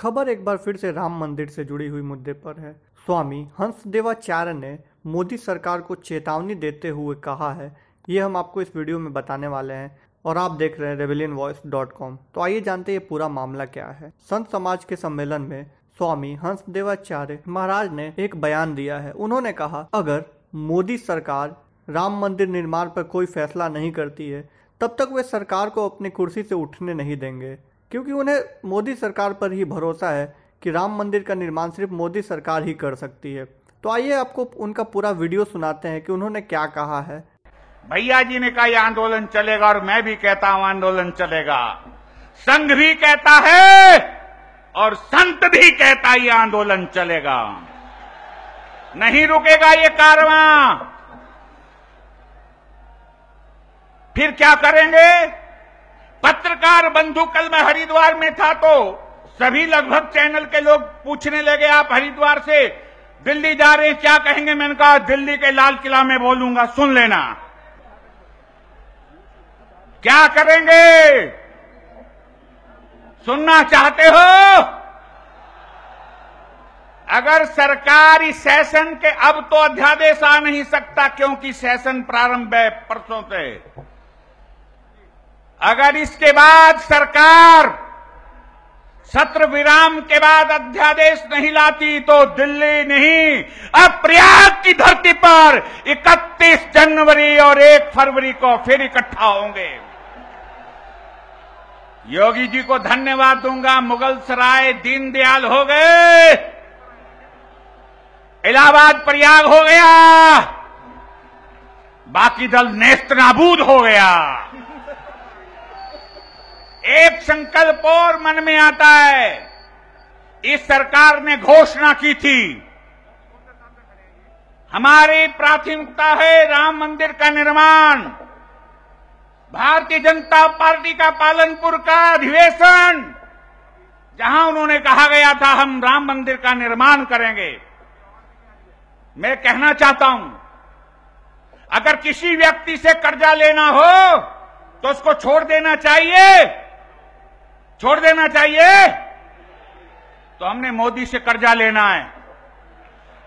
खबर एक बार फिर से राम मंदिर से जुड़ी हुई मुद्दे पर है। स्वामी हंसदेवाचार्य ने मोदी सरकार को चेतावनी देते हुए कहा है। ये हम आपको इस वीडियो में बताने वाले हैं और आप देख रहे हैं रेवेलियन वॉइस डॉट कॉम तो आइए जानते हैं ये पूरा मामला क्या है। संत समाज के सम्मेलन में स्वामी हंसदेवाचार्य महाराज ने एक बयान दिया है। उन्होंने कहा, अगर मोदी सरकार राम मंदिर निर्माण पर कोई फैसला नहीं करती है, तब तक वे सरकार को अपनी कुर्सी से उठने नहीं देंगे। क्योंकि उन्हें मोदी सरकार पर ही भरोसा है कि राम मंदिर का निर्माण सिर्फ़ मोदी सरकार ही कर सकती है। तो आइए आपको उनका पूरा वीडियो सुनाते हैं कि उन्होंने क्या कहा है। भैया जी ने कहा यह आंदोलन चलेगा और मैं भी कहता हूँ, आंदोलन चलेगा। संघ भी कहता है और संत भी कहता है आंदोलन चलेगा। नहीं रुकेगा ये कारवां। फिर क्या करेंगे? पत्रकार बंधु कल मैं हरिद्वार में था तो सभी लगभग चैनल के लोग पूछने लगे, आप हरिद्वार से दिल्ली जा रहे हैं, क्या कहेंगे? मैंने कहा, दिल्ली के लाल किला में बोलूँगा, सुन लेना। क्या करेंगे? सुनना चाहते हो? अगर सरकार सेशन के, अब तो अध्यादेश आ नहीं सकता, क्योंकि सेशन प्रारंभ है परसों से। अगर इसके बाद सरकार सत्र विराम के बाद अध्यादेश नहीं लाती तो दिल्ली नहीं। अब प्रयाग की धरती पर 31 जनवरी और 1 फरवरी को फिर इकट्ठा होंगे। योगी जी को धन्यवाद दूँगा। मुगल सराय दीनदयाल हो गए। इलाहाबाद प्रयाग हो गया। बाकी दल नेस्त नाबूद हो गया। एक संकल्प और मन में आता है। इस सरकार ने घोषणा की थी। हमारी प्राथमिकता है राम मंदिर का निर्माण। भारतीय जनता पार्टी का पालनपुर का अधिवेशन, जहाँ उन्होंने कहा गया था, हम राम मंदिर का निर्माण करेंगे। मैं कहना चाहता हूँ, अगर किसी व्यक्ति से कर्जा लेना हो तो उसको छोड़ देना चाहिए। छोड़ देना चाहिए। तो हमने मोदी से कर्जा लेना है।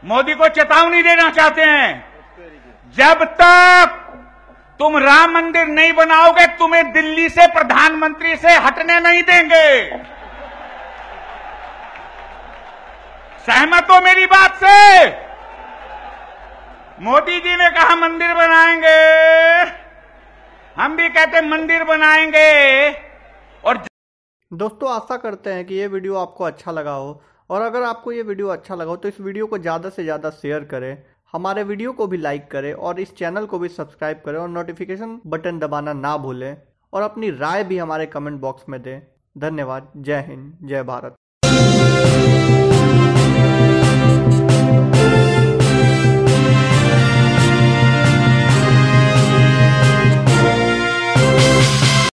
मोदी को चेतावनी देना चाहते हैं। जब तक तुम राम मंदिर नहीं बनाओगे, तुम्हें दिल्ली से प्रधानमंत्री से हटने नहीं देंगे। सहमत हो मेरी बात से? मोदी जी ने कहा, मंदिर बनाएँगे। हम भी कहते मंदिर बनाएँगे। और दोस्तों, आशा करते हैं कि ये वीडियो आपको अच्छा लगा हो। और अगर आपको ये वीडियो अच्छा लगा हो तो इस वीडियो को ज़्यादा से ज़्यादा शेयर करें, हमारे वीडियो को भी लाइक करें और इस चैनल को भी सब्सक्राइब करें और नोटिफिकेशन बटन दबाना ना भूलें और अपनी राय भी हमारे कमेंट बॉक्स में दें। धन्यवाद। जय हिंद। जय भारत।